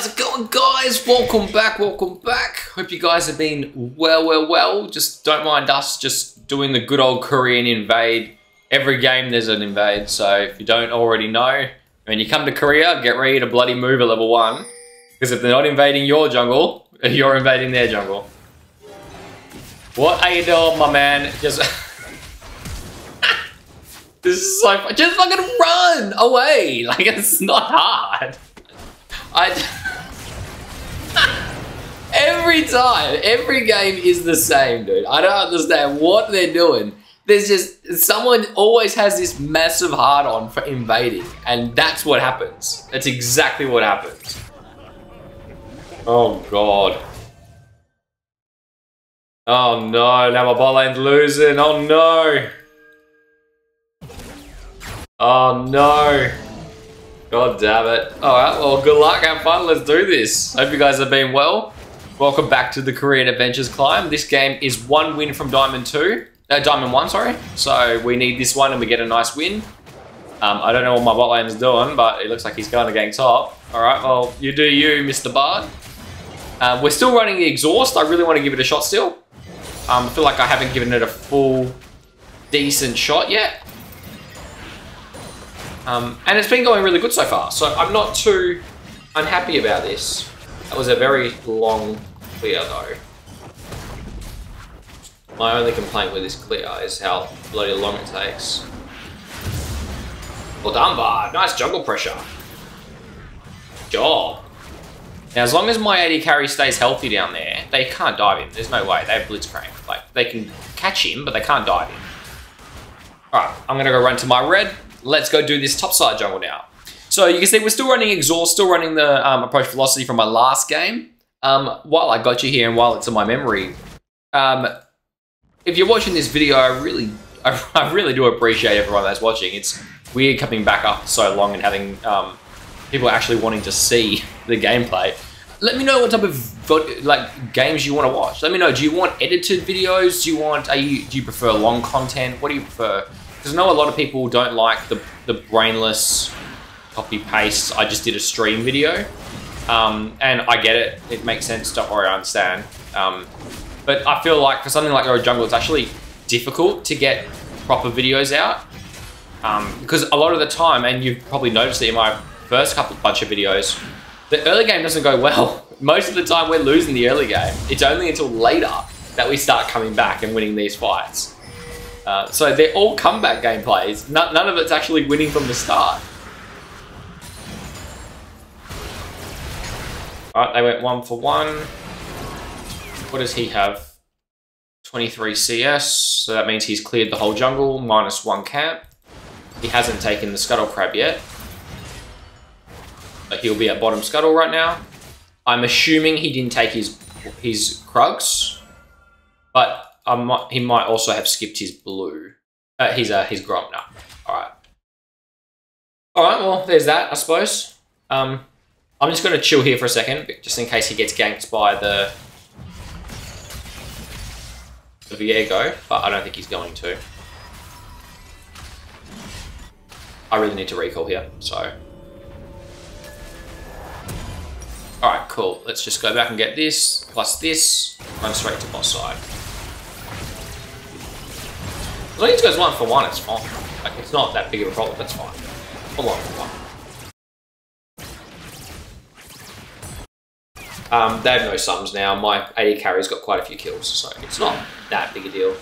How's it going, guys? Welcome back, welcome back. Hope you guys have been well, well, well. Just don't mind us just doing the good old Korean invade. Every game there's an invade, so if you don't already know, when you come to Korea, get ready to bloody move at level 1. Because if they're not invading your jungle, you're invading their jungle. What are you doing, my man? Just... this is so fun. Just fucking run away! Like, it's not hard. I every time, every game is the same, dude. I don't understand what they're doing. There's just someone always has this massive hard on for invading, and that's what happens. That's exactly what happens. Oh god. Oh no, now my bot lane's losing. Oh no. Oh no. God damn it. Alright, well, good luck, have fun, let's do this. Hope you guys have been well. Welcome back to the Korean Adventures Climb. This game is one win from Diamond 2. No, uh, Diamond 1, sorry. So we need this one and we get a nice win. Um, I don't know what my bot lane is doing, but it looks like he's going to gang top. Alright, well, you do you, Mr. Bard. Um, we're still running the exhaust. I really want to give it a shot still. Um, I feel like I haven't given it a full, decent shot yet. Um, and it's been going really good so far, so I'm not too unhappy about this. That was a very long clear though. My only complaint with this clear is how bloody long it takes. Well done, Bard. Nice jungle pressure. Job. Now, as long as my AD carry stays healthy down there, they can't dive him. There's no way. They have Blitzcrank. Like, they can catch him, but they can't dive him. Alright, I'm going to go run to my red let's go do this topside jungle now. So you can see we're still running exhaust, still running the um, approach velocity from my last game. Um, while I got you here and while it's in my memory, um, if you're watching this video, I really, I, I, really do appreciate everyone that's watching. It's weird coming back up so long and having um, people actually wanting to see the gameplay. Let me know what type of like games you want to watch. Let me know. Do you want edited videos? Do you want? Are you? Do you prefer long content? What do you prefer? Because I know a lot of people don't like the, the brainless copy paste. I just did a stream video. Um, and I get it. It makes sense. Don't worry, I understand. Um, but I feel like for something like Road Jungle, it's actually difficult to get proper videos out. Um, because a lot of the time, and you've probably noticed it in my first couple bunch of videos, the early game doesn't go well. Most of the time we're losing the early game. It's only until later that we start coming back and winning these fights. Uh, so they're all comeback gameplays. None, none of it's actually winning from the start. Alright, they went one for one. What does he have? 23 CS, so that means he's cleared the whole jungle, minus one camp. He hasn't taken the Scuttle Crab yet. But he'll be at bottom Scuttle right now. I'm assuming he didn't take his his Krugs, but might, he might also have skipped his blue. Uh, his uh, his Gromp. No. All right. All right. Well, there's that. I suppose. Um, I'm just going to chill here for a second, just in case he gets ganked by the the Viego, but I don't think he's going to. I really need to recall here, so. Alright, cool. Let's just go back and get this, plus this, run straight to boss side. As long as he goes one for one, it's fine. Like, it's not that big of a problem, that's fine. A one for one. Um, they have no sums now. My AD carry's got quite a few kills, so it's not that big a deal.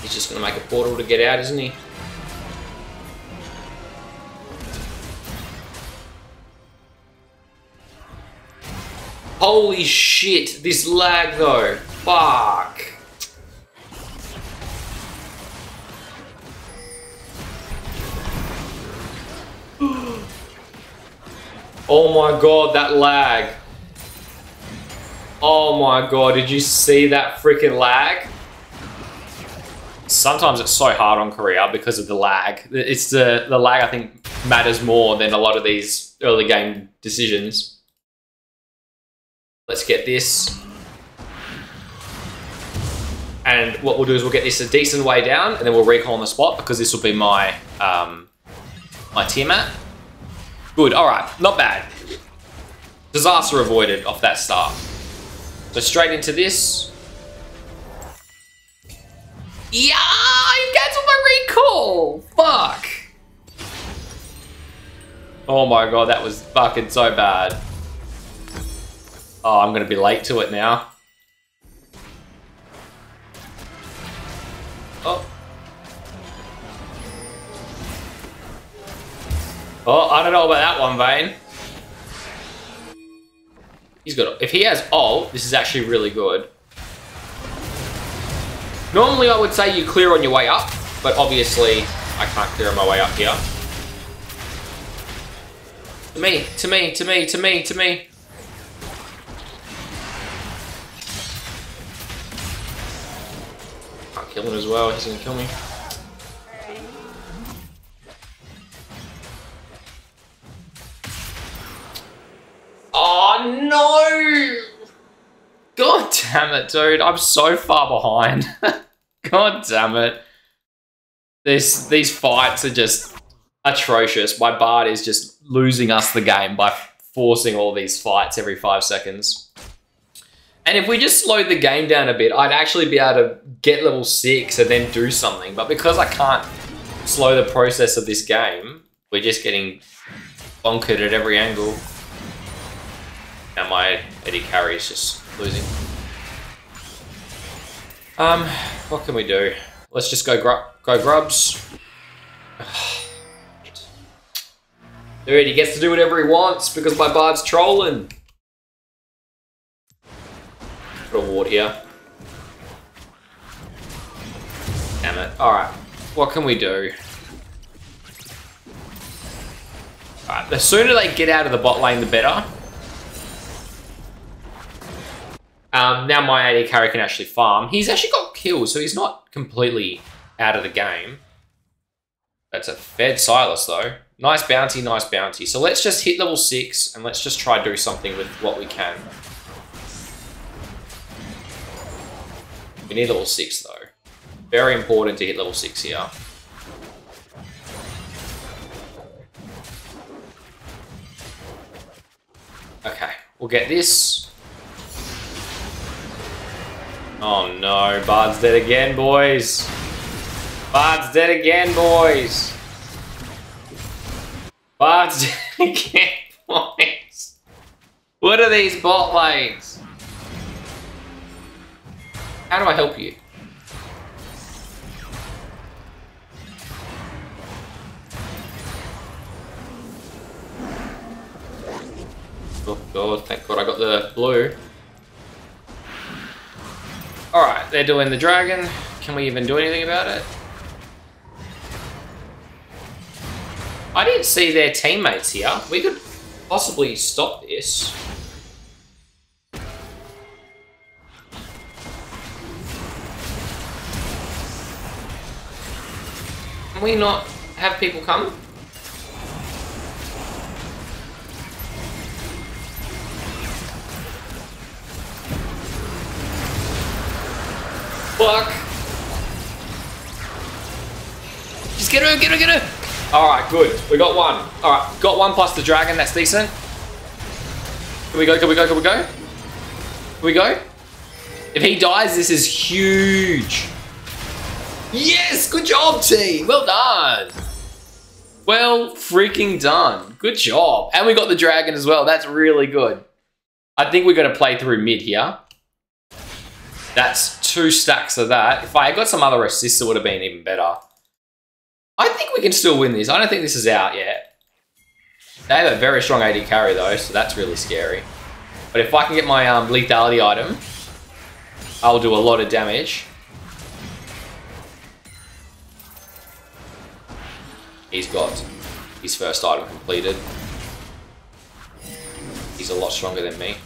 He's just going to make a portal to get out, isn't he? Holy shit, this lag though. Fuck. oh my god, that lag. Oh my god, did you see that freaking lag? sometimes it's so hard on Korea because of the lag. It's the the lag I think matters more than a lot of these early game decisions. Let's get this. And what we'll do is we'll get this a decent way down, and then we'll recall on the spot because this will be my um, my Tiamat. Good. All right. Not bad. Disaster avoided off that start. So straight into this. Yeah, you cancelled my recall. Fuck. Oh my god, that was fucking so bad. Oh, I'm gonna be late to it now. Oh. Oh, I don't know about that one, Vayne. He's got. If he has ult, this is actually really good. Normally, I would say you clear on your way up, but obviously, I can't clear on my way up here. To me, to me, to me, to me, to me. Kill him as well. He's gonna kill me. Oh no! God damn it, dude. I'm so far behind. God damn it. This these fights are just atrocious. My Bard is just losing us the game by forcing all these fights every five seconds. And if we just slowed the game down a bit, I'd actually be able to get level 6 and then do something. But because I can't slow the process of this game, we're just getting bonkered at every angle. And my AD carry is just losing. Um, what can we do? Let's just go go grubs. Dude, he gets to do whatever he wants because my bard's trolling. Put a ward here. Damn it. Alright. What can we do? Alright, the sooner they get out of the bot lane, the better. Um, now my AD carry can actually farm. He's actually got kills, so he's not completely out of the game. That's a fed Sylas, though. Nice bounty, nice bounty. So let's just hit level 6, and let's just try do something with what we can. We need level 6, though. Very important to hit level 6 here. Okay, we'll get this. Oh no, Bard's dead again, boys. Bard's dead again, boys. Bard's dead again, boys. What are these bot lanes? How do I help you? Oh god, thank god I got the blue. Alright, they're doing the dragon. Can we even do anything about it? I didn't see their teammates here. We could possibly stop this. Can we not have people come? Fuck. Just get her, get her, get her. All right, good. We got one. All right, got one plus the dragon. That's decent. Can we go? Can we go? Can we go? Can we go? If he dies, this is huge. Yes, good job, team. Well done. Well freaking done. Good job. And we got the dragon as well. That's really good. I think we're going to play through mid here. That's two stacks of that. If I had got some other assists, it would have been even better. I think we can still win this. I don't think this is out yet. They have a very strong AD carry though, so that's really scary. But if I can get my um, lethality item, I'll do a lot of damage. He's got his first item completed. He's a lot stronger than me.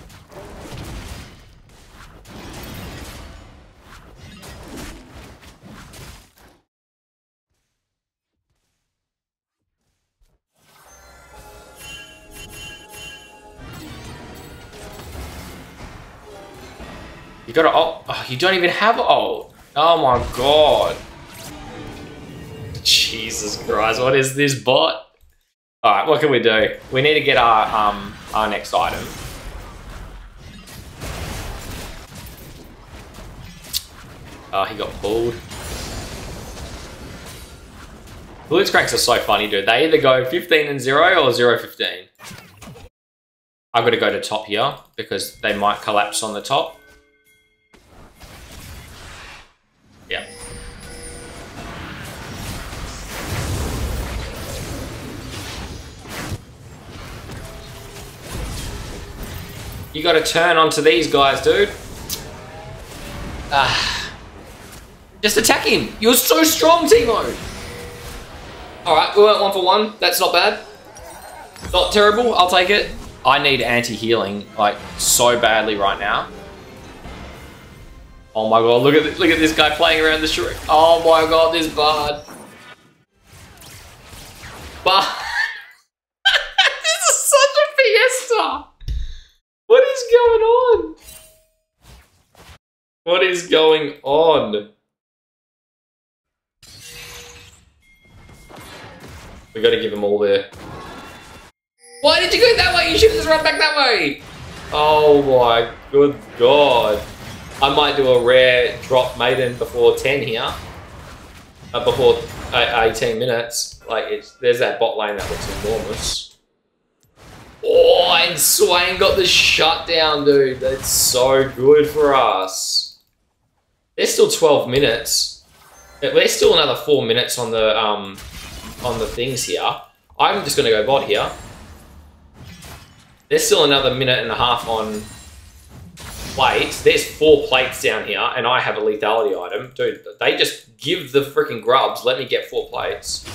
You got an ult? Oh, you don't even have an ult. Oh my god. Jesus Christ, what is this bot? Alright, what can we do? We need to get our um our next item. Oh, he got pulled. Blitzcranks are so funny, dude. They either go 15 and 0 or 0 15. I've got to go to top here because they might collapse on the top. You got to turn onto these guys, dude. Ah. Just attack him. You're so strong, Teemo. Alright, we went one for one. That's not bad. Not terrible. I'll take it. I need anti-healing, like, so badly right now. Oh my god, look at this, look at this guy playing around the shore. Oh my god, this bard. Bard. this is such a fiesta. What is going on? What is going on? We gotta give them all there. Why did you go that way? You should have just run back that way. Oh my good god. I might do a rare drop maiden before 10 here. Uh, before uh, 18 minutes. Like, it's there's that bot lane that looks enormous. Oh, and Swain got the shutdown, dude. That's so good for us. There's still 12 minutes. There's still another 4 minutes on the, um, on the things here. I'm just to go bot here. There's still another minute and a half on plates. There's four plates down here, and I have a lethality item. Dude, they just give the freaking grubs. Let me get four plates.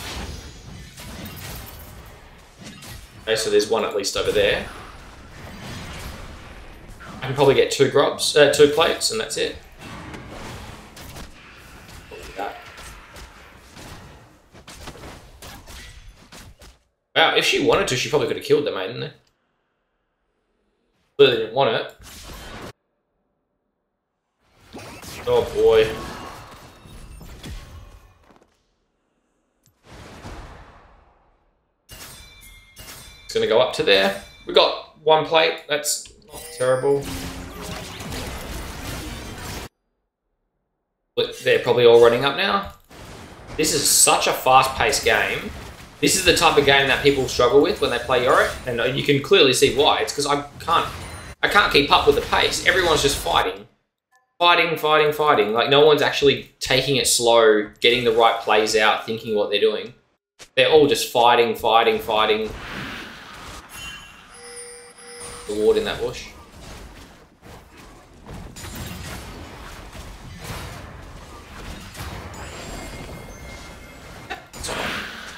Okay, so there's one at least over there. I can probably get two grubs, uh, two plates, and that's it. Wow, if she wanted to, she probably could have killed them, mate, didn't Clearly didn't want it. Oh boy. It's gonna go up to there. We got one plate, that's not terrible. But they're probably all running up now. This is such a fast-paced game. This is the type of game that people struggle with when they play Yorick, and you can clearly see why. It's because I can't, I can't keep up with the pace. Everyone's just fighting, fighting, fighting, fighting. Like no one's actually taking it slow, getting the right plays out, thinking what they're doing. They're all just fighting, fighting, fighting. The ward in that bush.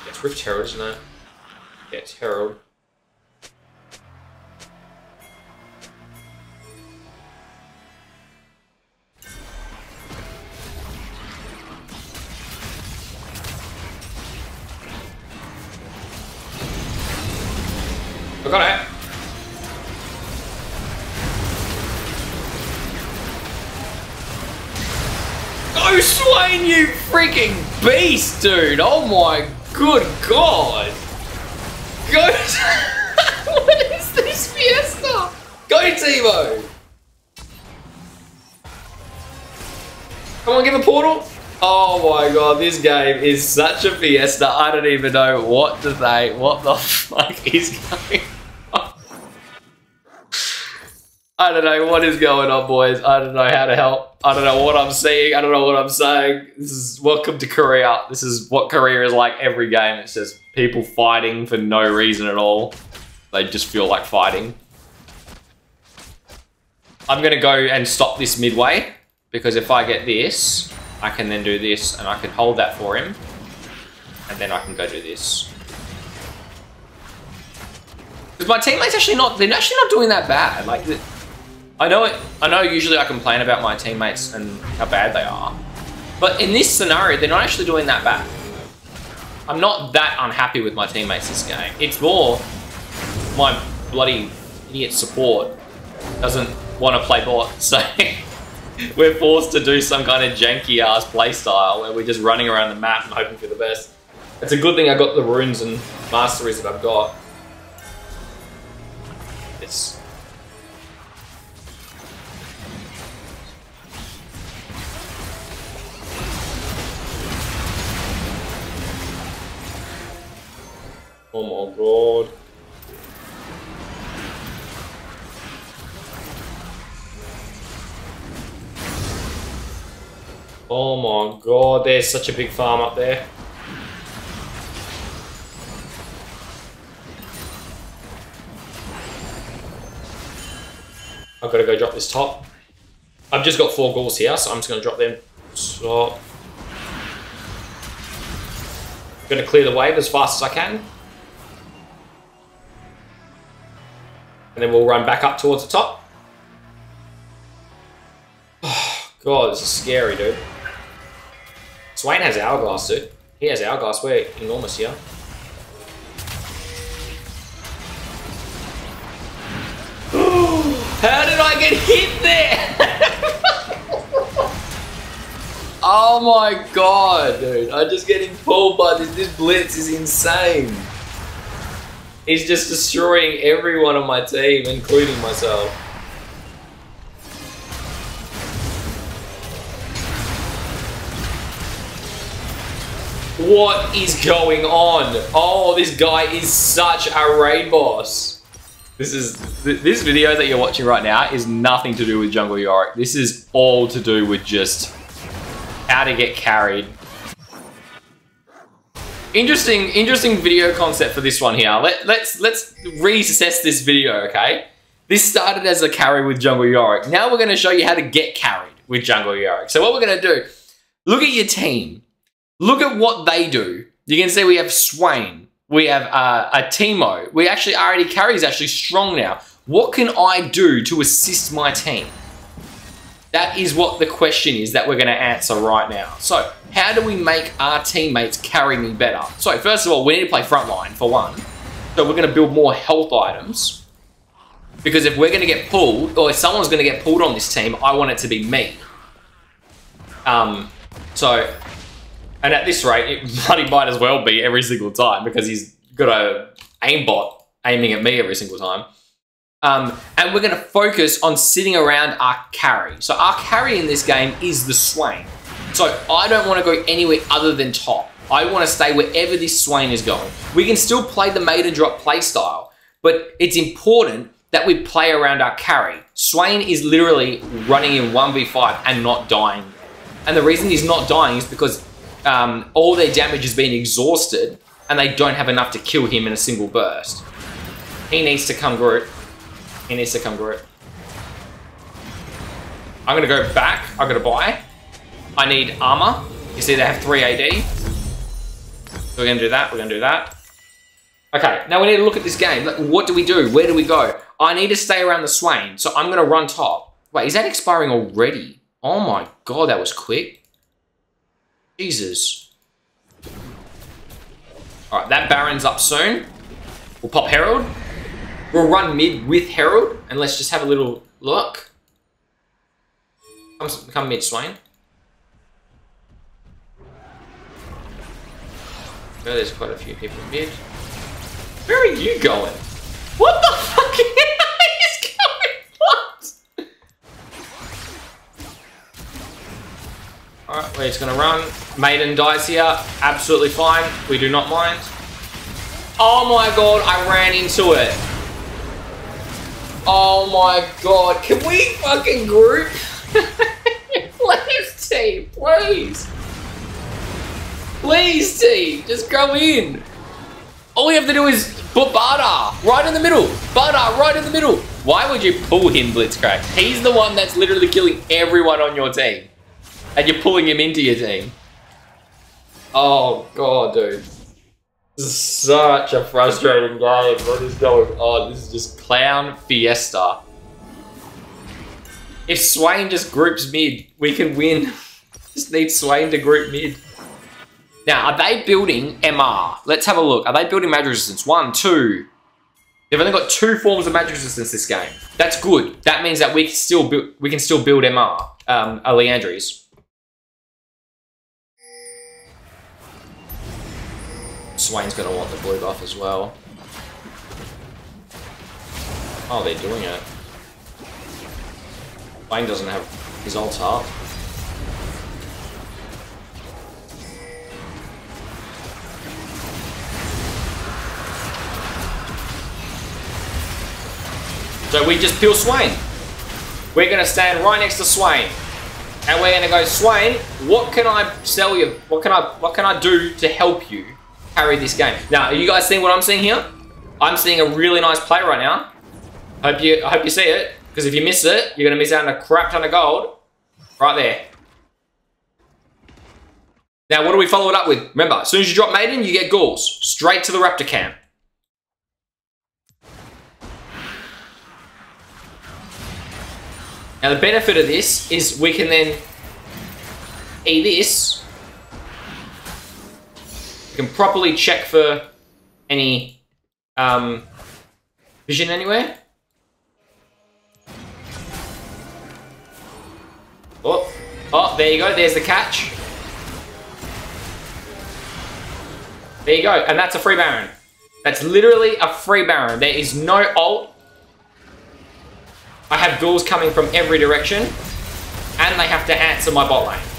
It's Rift Herald, isn't it? Yeah, it's Herald. I got it. Swain, you freaking beast, dude! Oh my Good God! Go! what is this fiesta? Go, Teemo! Come on, give a portal. Oh my god, this game is such a fiesta. I don't even know what to say. What the fuck is going I don't know what is going on, boys. I don't know how to help. I don't know what I'm seeing. I don't know what I'm saying. This is welcome to Korea. This is what Korea is like every game. It's just people fighting for no reason at all. They just feel like fighting. I'm going to go and stop this midway because if I get this, I can then do this and I can hold that for him. And then I can go do this. Because my teammates actually not, they're actually not doing that bad. Like, I know it. I know usually I complain about my teammates and how bad they are, but in this scenario, they're not actually doing that bad. I'm not that unhappy with my teammates this game. It's more my bloody idiot support doesn't want to play bot, so we're forced to do some kind of janky ass playstyle where we're just running around the map and hoping for the best. It's a good thing I got the runes and masteries that I've got. It's Oh my god. Oh my god, there's such a big farm up there. I've got to go drop this top. I've just got four ghouls here, so I'm just going to drop them top. Going to clear the wave as fast as I can. And then we'll run back up towards the top. Oh, God, this is scary, dude. Swain has Hourglass, dude. He has Hourglass. We're enormous here. How did I get hit there? oh my god, dude. I'm just getting pulled by this. This blitz is insane. He's just destroying everyone on my team, including myself. What is going on? Oh, this guy is such a raid boss. This is this video that you're watching right now is nothing to do with Jungle Yorick. This is all to do with just how to get carried. Interesting, interesting video concept for this one here. Let, let's let's reassess this video, okay? This started as a carry with Jungle Yorick. Now we're going to show you how to get carried with Jungle Yorick. So what we're going to do, look at your team. Look at what they do. You can see we have Swain. We have uh, a Teemo. We actually already carry is actually strong now. What can I do to assist my team? That is what the question is that we're going to answer right now. So, how do we make our teammates carry me better? So, first of all, we need to play frontline for one. So, we're going to build more health items. Because if we're going to get pulled, or if someone's going to get pulled on this team, I want it to be me. Um, so, and at this rate, it bloody might as well be every single time because he's got a aimbot aiming at me every single time. Um, and we're going to focus on sitting around our carry. So our carry in this game is the Swain. So I don't want to go anywhere other than top. I want to stay wherever this Swain is going. We can still play the maiden drop playstyle, but it's important that we play around our carry. Swain is literally running in 1v5 and not dying. And the reason he's not dying is because um, all their damage has been exhausted and they don't have enough to kill him in a single burst. He needs to come group. He needs to come group. I'm gonna go back. I'm gonna buy. I need armor. You see they have 3 AD. So we're gonna do that. We're gonna do that. Okay, now we need to look at this game. What do we do? Where do we go? I need to stay around the Swain, so I'm gonna run top. Wait, is that expiring already? Oh my god, that was quick. Jesus. Alright, that Baron's up soon. We'll pop Herald. We'll run mid with Herald, and let's just have a little look. Come, come mid, Swain. Oh, there's quite a few people mid. Where are you going? What the fuck is going What? Alright, we're just gonna run. Maiden dies here. Absolutely fine. We do not mind. Oh my god, I ran into it. Oh my god. Can we fucking group? please, team. Please. Please, team. Just go in. All we have to do is put Barda right in the middle. Barda right in the middle. Why would you pull him, Blitzcrank? He's the one that's literally killing everyone on your team and you're pulling him into your team. Oh god, dude. This is such a frustrating game. What is going on? This is just clown fiesta. If Swain just groups mid, we can win. just need Swain to group mid. Now, are they building MR? Let's have a look. Are they building magic resistance? One, two. They've only got two forms of magic resistance this game. That's good. That means that we can still build we can still build MR. um, a Swain's going to want the blue buff as well. Oh, they're doing it. Swain doesn't have his ult up. So we just peel Swain. We're going to stand right next to Swain. And we're going to go, Swain, what can I sell you? What can I what can I do to help you carry this game? Now, are you guys seeing what I'm seeing here? I'm seeing a really nice play right now. Hope you I hope you see it. Because if you miss it, you're going to miss out on a crap ton of gold. Right there. Now, what do we follow it up with? Remember, as soon as you drop Maiden, you get ghouls. Straight to the Raptor camp. Now the benefit of this is we can then E this. We can properly check for any um, vision anywhere. Oh, oh, there you go. There's the catch. There you go. And that's a free Baron. That's literally a free Baron. There is no ult I have ghouls coming from every direction, and they have to answer my bot lane.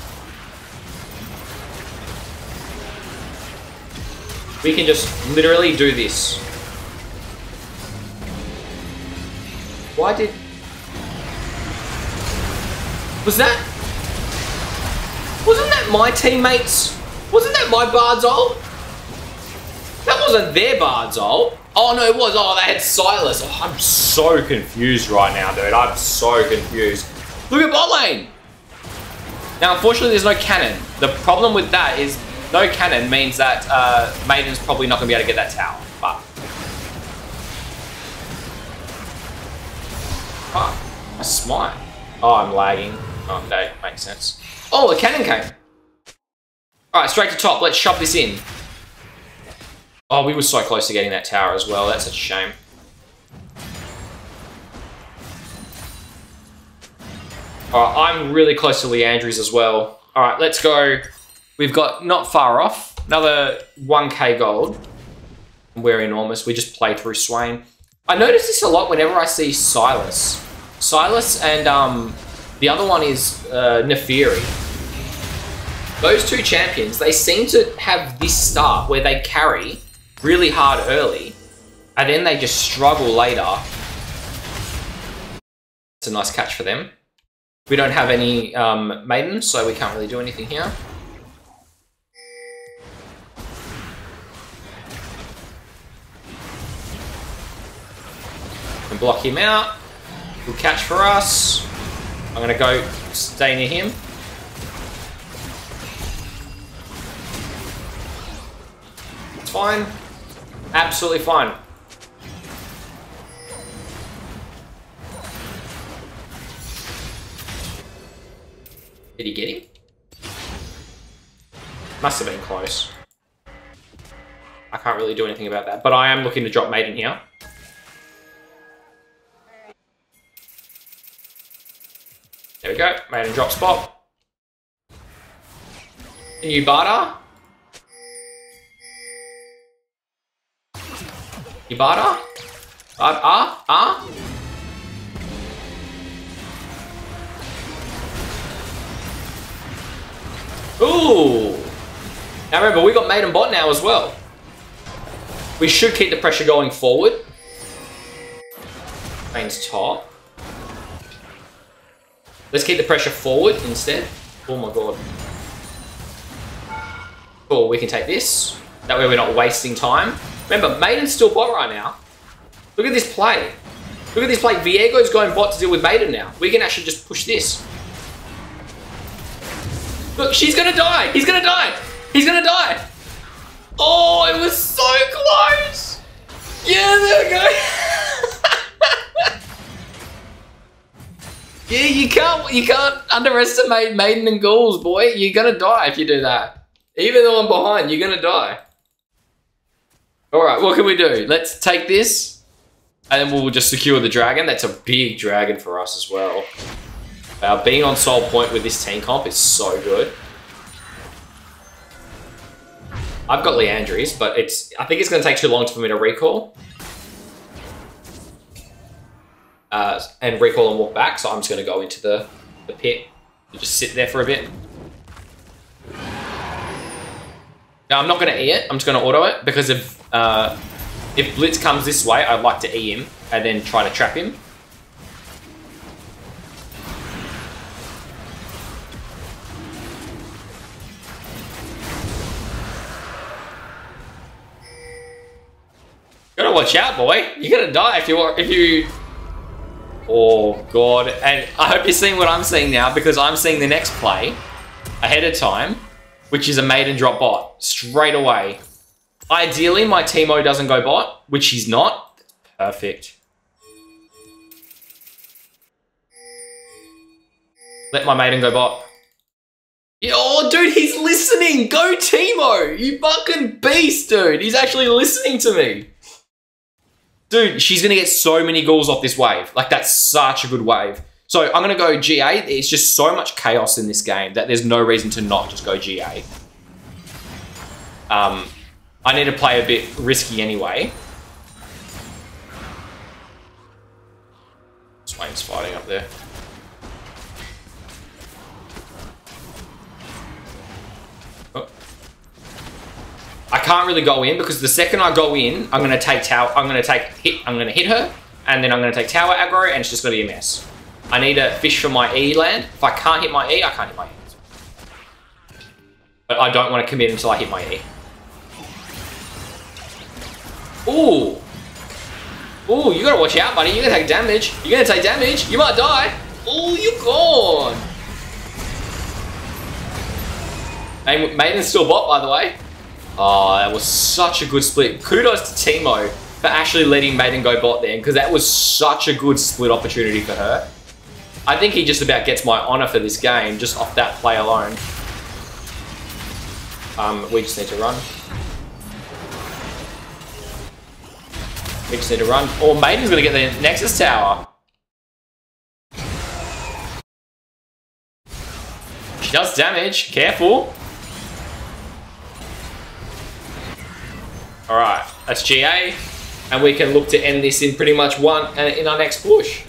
We can just literally do this. Why did... Was that... Wasn't that my teammates? Wasn't that my Bard's ult? That wasn't their Bard's ult. Oh, no, it was. Oh, they had Sylas. Oh, I'm so confused right now, dude. I'm so confused. Look at bot lane. Now, unfortunately, there's no cannon. The problem with that is no cannon means that uh, Maiden's probably not going to be able to get that tower. But... Oh, a smite. Oh, I'm lagging. Oh, Okay, makes sense. Oh, a cannon came. All right, straight to top. Let's shove this in. Oh, we were so close to getting that tower as well. That's a shame. Alright, I'm really close to Liandry's as well. Alright, let's go. We've got not far off. Another 1k gold. We're enormous. We just play through Swain. I notice this a lot whenever I see Sylas. Sylas and um, the other one is uh, Naafiri. Those two champions, they seem to have this start where they carry really hard early, and then they just struggle later. It's a nice catch for them. We don't have any um, maidens, so we can't really do anything here. Block him out. Good catch for us. I'm going to go stay near him. It's fine. Absolutely fine. Did he get him? Must have been close. I can't really do anything about that, but I am looking to drop Maiden here. We go, Maiden drop spot. Barter. Ibarra? Ah, ah, ah? Ooh! Now remember, we got Maiden Bot now as well. We should keep the pressure going forward. Main's top. Let's keep the pressure forward instead. Oh my god. Cool, we can take this. That way we're not wasting time. Remember, Maiden's still bot right now. Look at this play. Look at this play. Viego's going bot to deal with Maiden now. We can actually just push this. Look, she's gonna die. He's gonna die. He's gonna die. Oh, it was so close. Yeah, there we go. yeah, you can't you can't underestimate Maiden and Ghouls, boy. You're gonna die if you do that. Even though I'm behind, you're gonna die. Alright, what can we do? Let's take this, and then we'll just secure the dragon. That's a big dragon for us as well. Uh, being on soul point with this team comp is so good. I've got Liandry's, but it's I think it's going to take too long for me to recall. Uh, and recall and walk back, so I'm just going to go into the, the pit and just sit there for a bit. Now, I'm not going to E it, I'm just going to auto it, because if, uh, if Blitz comes this way, I'd like to E him and then try to trap him. gotta watch out, boy. You're gonna die if you if you. Oh god! And I hope you're seeing what I'm seeing now because I'm seeing the next play ahead of time, which is a maiden drop bot straight away. Ideally, my Teemo doesn't go bot, which he's not. Perfect. Let my maiden go bot. Yeah, oh, dude, he's listening. Go Teemo. You fucking beast, dude. He's actually listening to me. Dude, she's going to get so many goals off this wave. Like, that's such a good wave. So I'm going to go GA. It's just so much chaos in this game that there's no reason to not just go GA. Um, I need to play a bit risky anyway. Swain's fighting up there. Can't really go in because the second I go in, I'm gonna take tower. I'm gonna take hit. I'm gonna hit her, and then I'm gonna take tower aggro, and it's just gonna be a mess. I need to fish for my E land. If I can't hit my E, I can't hit my E. But I don't want to commit until I hit my E. Ooh. Ooh, you gotta watch out, buddy. You're gonna take damage. You're gonna take damage. You might die. Ooh, you're gone. Maiden's still bot, by the way. Oh, that was such a good split. Kudos to Teemo for actually letting Maiden go bot then, because that was such a good split opportunity for her. I think he just about gets my honor for this game, just off that play alone. Um, we just need to run. We just need to run. Or oh, Maiden's going to get the Nexus Tower. She does damage. Careful. All right, that's GA, and we can look to end this in pretty much one uh, in our next push.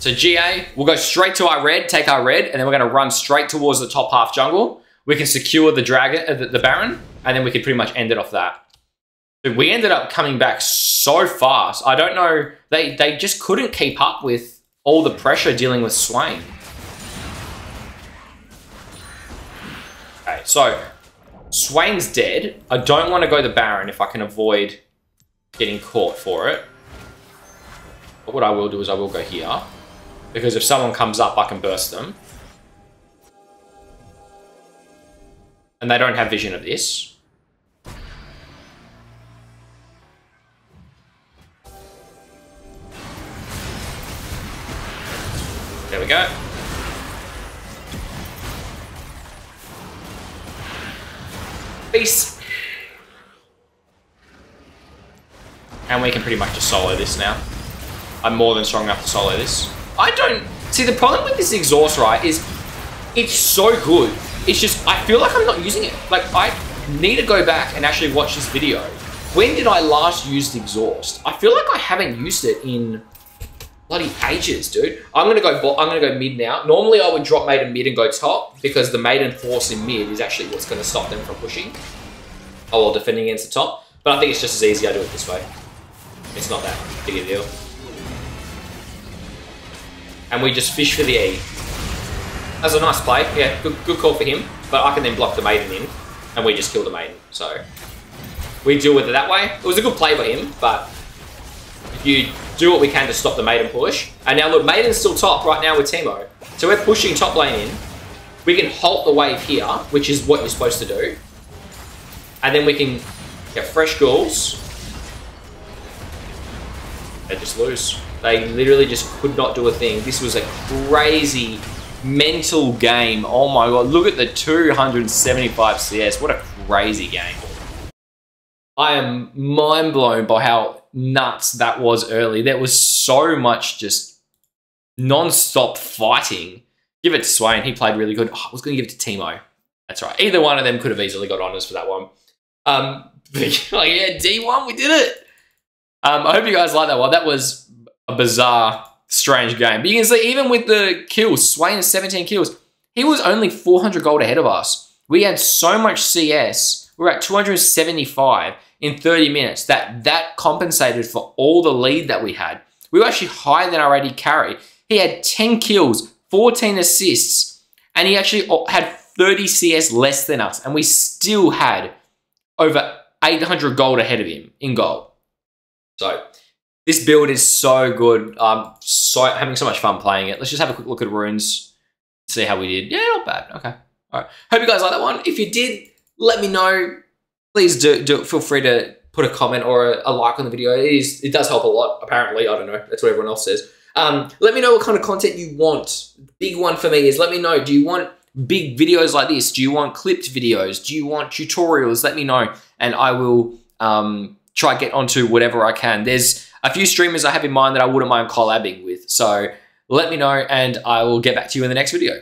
So GA, we'll go straight to our red, take our red, and then we're going to run straight towards the top half jungle. We can secure the dragon, uh, the, the Baron, and then we can pretty much end it off that. we ended up coming back so fast. I don't know, they, they just couldn't keep up with all the pressure dealing with Swain. Okay, so Swain's dead. I don't want to go the Baron if I can avoid getting caught for it. But what I will do is I will go here. Because if someone comes up, I can burst them. And they don't have vision of this. There we go. Peace. And we can pretty much just solo this now. I'm more than strong enough to solo this. I don't... See, the problem with this exhaust, right, is it's so good. It's just, I feel like I'm not using it. Like, I need to go back and actually watch this video. When did I last use the exhaust? I feel like I haven't used it in bloody ages, dude. I'm gonna go. I'm gonna go mid now. Normally, I would drop maiden mid and go top because the maiden force in mid is actually what's gonna stop them from pushing. Oh, while defending against the top. But I think it's just as easy I do it this way. It's not that big a deal. And we just fish for the E. That's a nice play. Yeah, good, good call for him. But I can then block the maiden in, and we just kill the maiden. So we deal with it that way. It was a good play by him, but if you do what we can to stop the maiden push. And now look, maiden's still top right now with Teemo. So we're pushing top lane in. We can halt the wave here, which is what you're supposed to do. And then we can get fresh goals. They just lose. They literally just could not do a thing. This was a crazy mental game. Oh my god, look at the 275 CS. What a crazy game. I am mind blown by how nuts that was early. There was so much just non-stop fighting. Give it to Swain. He played really good. Oh, I was going to give it to Teemo. That's right. Either one of them could have easily got honors for that one. Um, like, yeah, D1, we did it. Um, I hope you guys like that one. That was a bizarre, strange game. But you can see, even with the kills, Swain has 17 kills. He was only 400 gold ahead of us. We had so much CS. We we're at 275 in 30 minutes that that compensated for all the lead that we had. We were actually higher than our AD carry. He had 10 kills, 14 assists, and he actually had 30 CS less than us, and we still had over 800 gold ahead of him in gold. So this build is so good. Um, so having so much fun playing it. Let's just have a quick look at runes, see how we did. Yeah, not bad. Okay. All right. Hope you guys like that one. If you did, let me know. Please do, do feel free to put a comment or a, a like on the video. It is it does help a lot. Apparently, I don't know. That's what everyone else says. Um, let me know what kind of content you want. Big one for me is let me know. Do you want big videos like this? Do you want clipped videos? Do you want tutorials? Let me know, and I will um, try get onto whatever I can. There's a few streamers I have in mind that I wouldn't mind collabing with. So let me know, and I will get back to you in the next video.